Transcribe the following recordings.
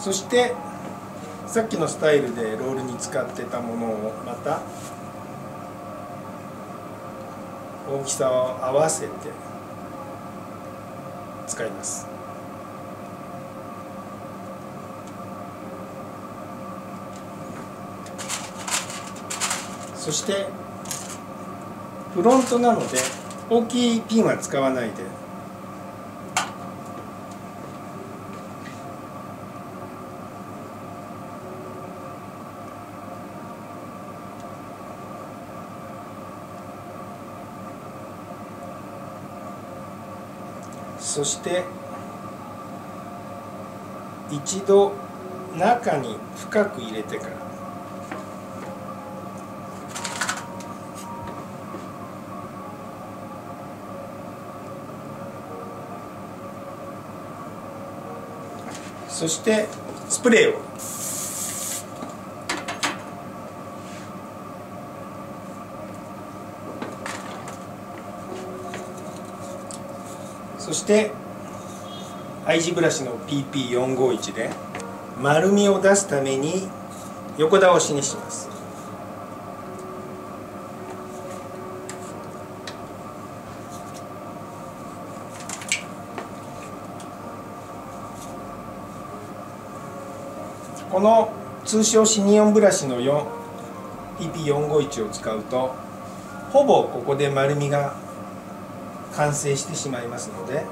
そしてさっきのスタイルでロールに使ってたものをまた大きさを合わせて使います。そしてフロントなので大きいピンは使わないでそして一度中に深く入れてから。そしてスプレーを。そして I 字ブラシの PP451 で丸みを出すために横倒しにします。この通称シニオンブラシの PP451 を使うとほぼここで丸みが完成してしまいますので。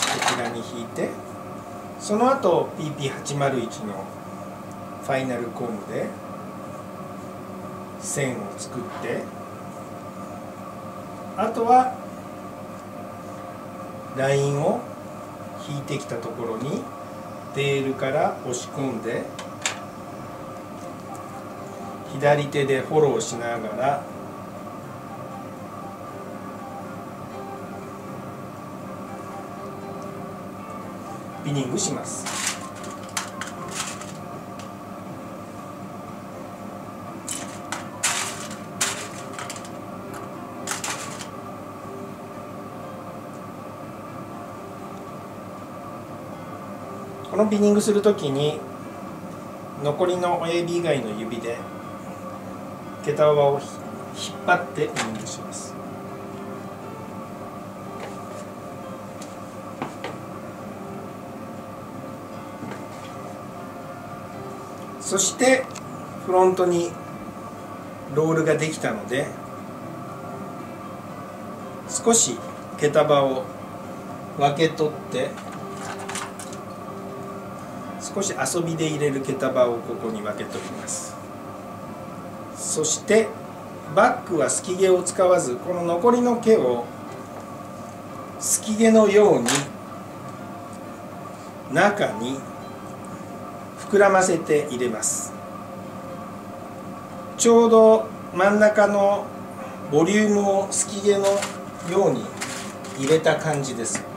こちらに引いてその後 PP801 のファイナルコームで線を作ってあとはラインを引いてきたところにテールから押し込んで左手でフォローしながらビニングします。このビニングするときに残りの親指以外の指で毛束を引っ張ってビニングします。そしてフロントにロールができたので少し毛束を分け取って少し遊びで入れる毛束をここに分け取ります。そしてバックはすき毛を使わずこの残りの毛をすき毛のように中に膨らませて入れます。ちょうど真ん中のボリュームをすき毛のように入れた感じです。